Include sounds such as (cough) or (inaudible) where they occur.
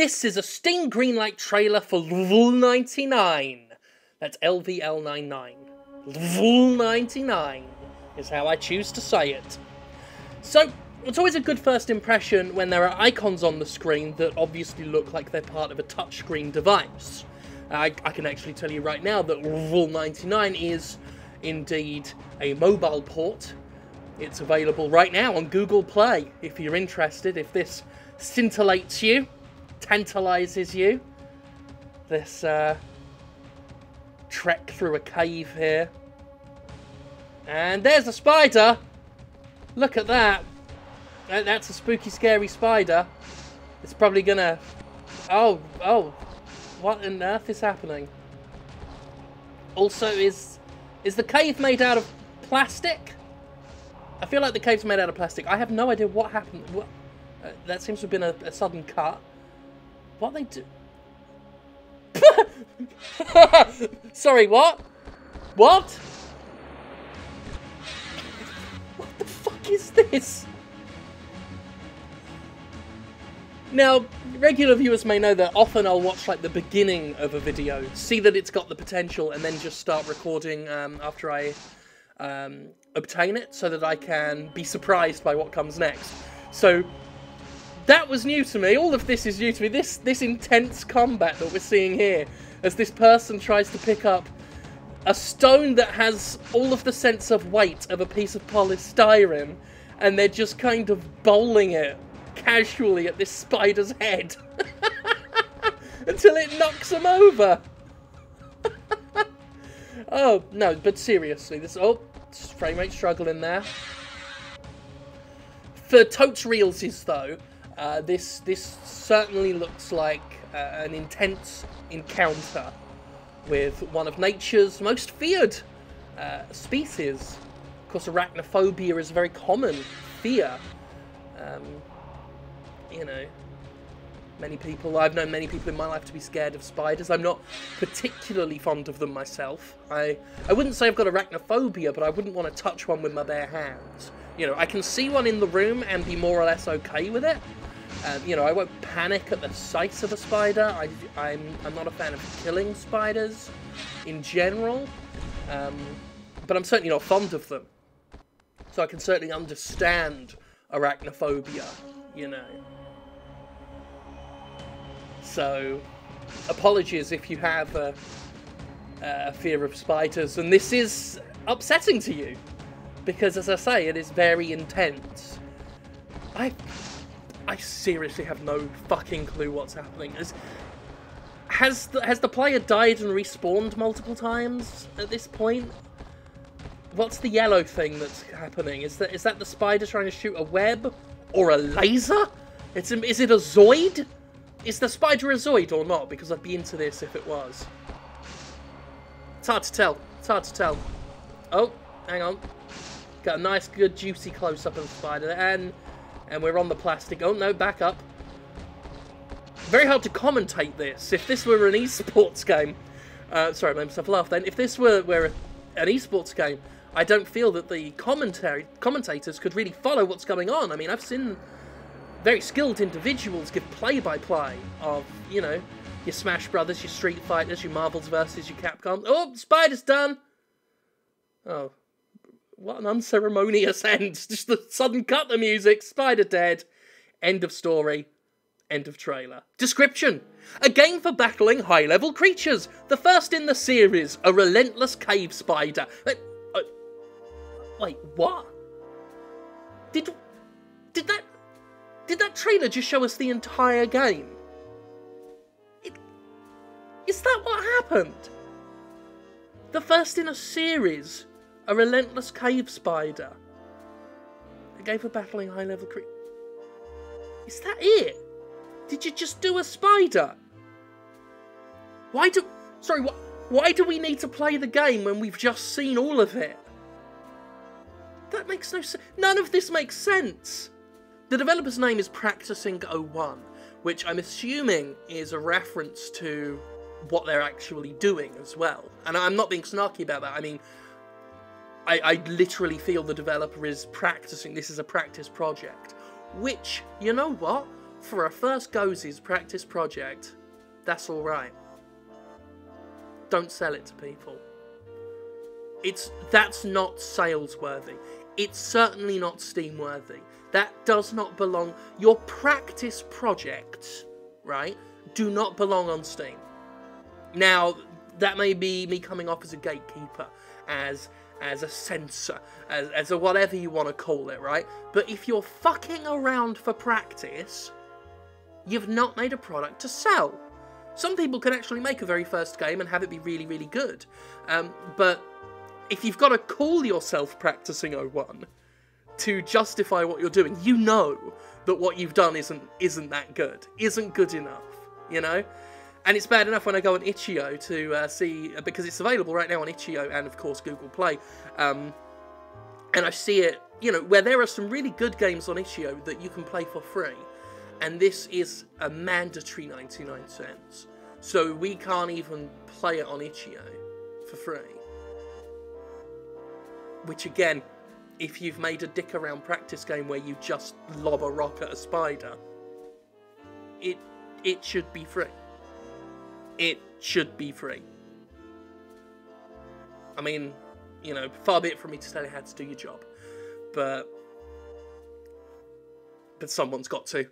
This is a Steam Greenlight trailer for Lvul 99. That's LVL99. Lvul 99 is how I choose to say it. So, it's always a good first impression when there are icons on the screen that obviously look like they're part of a touchscreen device. I, I can actually tell you right now that Lvul 99 is indeed a mobile port. It's available right now on Google Play if you're interested, if this scintillates you, tantalizes you. This uh, trek through a cave here. And there's a spider! Look at that. That's a spooky, scary spider. It's probably gonna... Oh, oh. What on earth is happening? Also, is is the cave made out of plastic? I feel like the cave's made out of plastic. I have no idea what happened. What, uh, that seems to have been a, a sudden cut. What they do? (laughs) Sorry, what? What? What the fuck is this? Now, regular viewers may know that often I'll watch like the beginning of a video, see that it's got the potential, and then just start recording um, after I um, obtain it, so that I can be surprised by what comes next. So that was new to me. All of this is new to me. This this intense combat that we're seeing here, as this person tries to pick up a stone that has all of the sense of weight of a piece of polystyrene, and they're just kind of bowling it casually at this spider's head (laughs) until it knocks him over. (laughs) oh, no, but seriously, this... Oh, frame rate struggle in there. For Totes Reels, though, uh, this, this certainly looks like uh, an intense encounter with one of nature's most feared uh, species. Of course, arachnophobia is a very common fear. Um, you know, many people, I've known many people in my life to be scared of spiders. I'm not particularly fond of them myself. I, I wouldn't say I've got arachnophobia, but I wouldn't want to touch one with my bare hands. You know, I can see one in the room and be more or less okay with it. Um, you know, I won't panic at the sight of a spider. I, I'm, I'm not a fan of killing spiders in general. Um, but I'm certainly not fond of them. So I can certainly understand arachnophobia, you know. So, apologies if you have a, a fear of spiders, and this is upsetting to you, because as I say, it is very intense. I, I seriously have no fucking clue what's happening. Has the, has the player died and respawned multiple times at this point? What's the yellow thing that's happening? Is that is that the spider trying to shoot a web or a laser? It's is it a Zoid? Is the spider a Zoid or not? Because I'd be into this if it was. It's hard to tell. It's hard to tell. Oh, hang on. Got a nice, good, juicy close-up of the spider. And, and we're on the plastic. Oh, no, back up. Very hard to commentate this. If this were an esports game... Uh, sorry, I made myself laugh then. If this were, were an esports game, I don't feel that the commentary commentators could really follow what's going on. I mean, I've seen very skilled individuals give play-by-play of, you know, your Smash Brothers, your Street Fighters, your Marvels versus your Capcom. Oh, Spider's done! Oh, what an unceremonious end. (laughs) Just the sudden cut the music, Spider dead. End of story. End of trailer. Description. A game for battling high-level creatures. The first in the series, a relentless cave spider. Uh, uh, wait, what? Did... Did that... Did that trailer just show us the entire game? It, is that what happened? The first in a series, a relentless cave spider. A game for battling high level creatures. Is that it? Did you just do a spider? Why do. Sorry, wh why do we need to play the game when we've just seen all of it? That makes no sense. None of this makes sense. The developer's name is Practicing 01, which I'm assuming is a reference to what they're actually doing as well. And I'm not being snarky about that. I mean, I, I literally feel the developer is practicing. This is a practice project. Which, you know what? for a first goes practice project, that's alright. Don't sell it to people. It's that's not sales worthy. It's certainly not Steam worthy. That does not belong. Your practice projects, right, do not belong on Steam. Now, that may be me coming off as a gatekeeper, as as a censor, as, as a whatever you want to call it, right? But if you're fucking around for practice, you've not made a product to sell. Some people can actually make a very first game and have it be really, really good. Um, but if you've got to call yourself practicing 01 to justify what you're doing, you know that what you've done isn't isn't that good, isn't good enough, you know. And it's bad enough when I go on itch.io to uh, see, uh, because it's available right now on itch.io and, of course, Google Play. Um, and I see it, you know, where there are some really good games on itch.io that you can play for free. And this is a mandatory 99 cents. So we can't even play it on itch.io for free. Which, again, if you've made a dick around practice game where you just lob a rock at a spider, it it should be free it should be free. I mean, you know, far be it from me to tell you how to do your job, but but someone's got to.